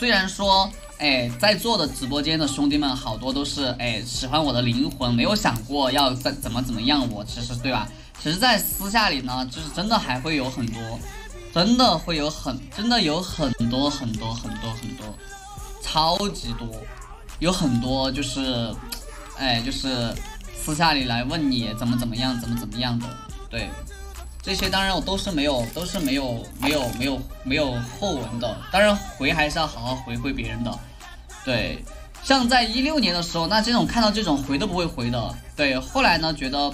虽然说，哎，在座的直播间的兄弟们好多都是哎喜欢我的灵魂，没有想过要怎怎么怎么样我，其实对吧？其实，在私下里呢，就是真的还会有很多，真的会有很，真的有很多很多很多很多，超级多，有很多就是，哎，就是私下里来问你怎么怎么样，怎么怎么样的，对。这些当然我都是没有，都是没有，没有，没有，没有后文的。当然回还是要好好回回别人的。对，像在一六年的时候，那这种看到这种回都不会回的。对，后来呢，觉得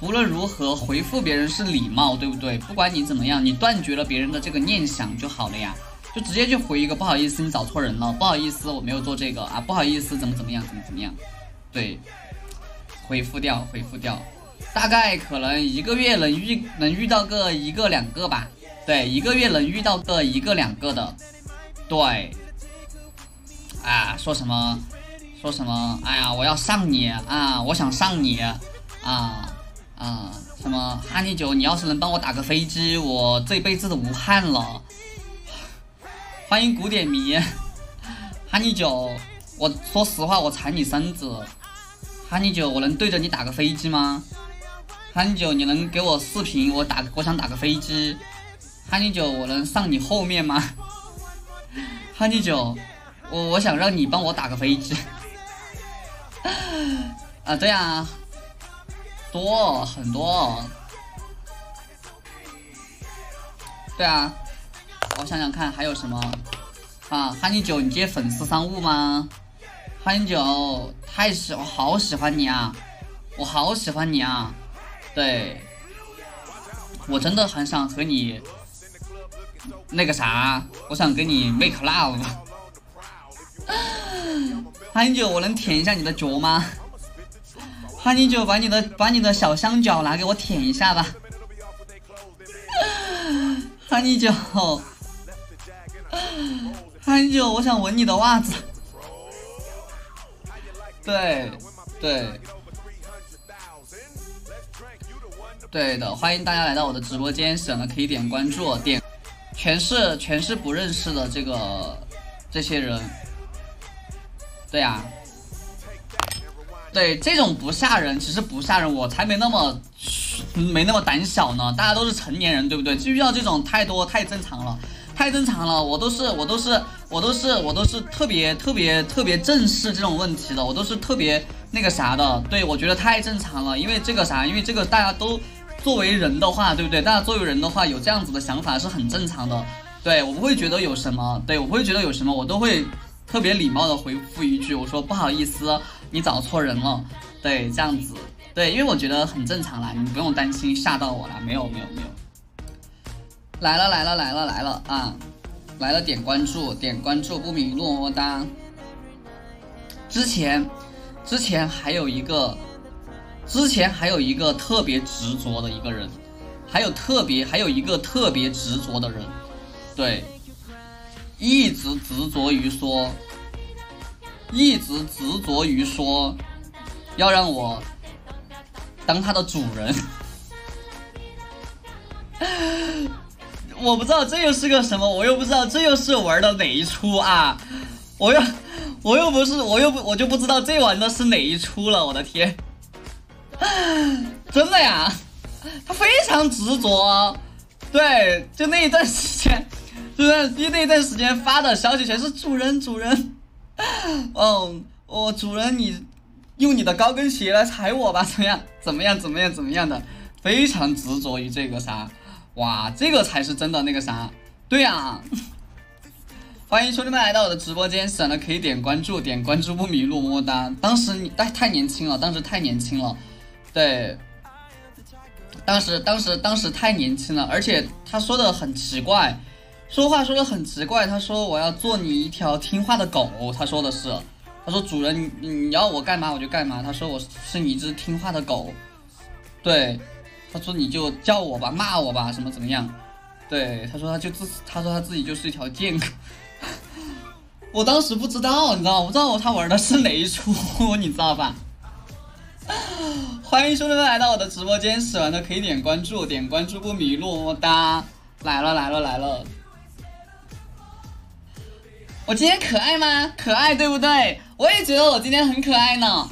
不论如何回复别人是礼貌，对不对？不管你怎么样，你断绝了别人的这个念想就好了呀，就直接去回一个不好意思，你找错人了，不好意思，我没有做这个啊，不好意思，怎么怎么样，怎么怎么样，对，回复掉，回复掉。大概可能一个月能遇能遇到个一个两个吧，对，一个月能遇到个一个两个的，对，啊，说什么说什么，哎呀，我要上你啊，我想上你啊啊，什么哈尼九，你要是能帮我打个飞机，我这辈子都无憾了。欢迎古典迷，哈尼九，我说实话，我馋你身子，哈尼九，我能对着你打个飞机吗？哈尼九，你能给我视频？我打，我想打个飞机。哈尼九，我能上你后面吗？哈尼九，我我想让你帮我打个飞机。啊，对啊，多很多。对啊，我想想看还有什么啊？哈尼九，你接粉丝商务吗？哈尼九，太喜，我好喜欢你啊！我好喜欢你啊！对，我真的很想和你那个啥，我想跟你 make love。哈尼九，我能舔一下你的脚吗？哈尼九，把你的把你的小香脚拿给我舔一下吧。哈尼九，哈尼九，我想闻你的袜子。对，对。对的，欢迎大家来到我的直播间，喜欢的可以点关注，点，全是全是不认识的这个这些人，对呀，对这种不吓人，其实不吓人，我才没那么没那么胆小呢，大家都是成年人，对不对？就遇到这种太多太正常了，太正常了，我都是我都是我都是我都是特别特别特别正视这种问题的，我都是特别那个啥的，对我觉得太正常了，因为这个啥，因为这个大家都。作为人的话，对不对？大家作为人的话，有这样子的想法是很正常的。对我不会觉得有什么，对我不会觉得有什么，我都会特别礼貌的回复一句，我说不好意思，你找错人了。对，这样子，对，因为我觉得很正常啦，你不用担心吓到我了，没有，没有，没有。来了，来了，来了，来了啊！来了，点关注，点关注不迷路，么么哒。之前，之前还有一个。之前还有一个特别执着的一个人，还有特别还有一个特别执着的人，对，一直执着于说，一直执着于说，要让我当他的主人。我不知道这又是个什么，我又不知道这又是玩的哪一出啊！我又我又不是我又不我就不知道这玩的是哪一出了，我的天！啊真的呀，他非常执着，对，就那一段时间，就是那一段时间发的消息全是主人主人，嗯，我主人你用你的高跟鞋来踩我吧，怎么样怎么样怎么样怎么样的，非常执着于这个啥，哇，这个才是真的那个啥，对呀，欢迎兄弟们来到我的直播间，喜欢的可以点关注，点关注不迷路，么么哒。当时你太太年轻了，当时太年轻了。对，当时当时当时太年轻了，而且他说的很奇怪，说话说的很奇怪。他说我要做你一条听话的狗，他说的是，他说主人你你要我干嘛我就干嘛。他说我是你一只听话的狗，对，他说你就叫我吧，骂我吧，什么怎么样？对，他说他就自他说他自己就是一条贱狗。我当时不知道，你知道我不知道他玩的是哪一出，你知道吧？欢迎兄弟们来到我的直播间，喜欢的可以点关注，点关注不迷路，么么哒！来了来了来了！我今天可爱吗？可爱对不对？我也觉得我今天很可爱呢。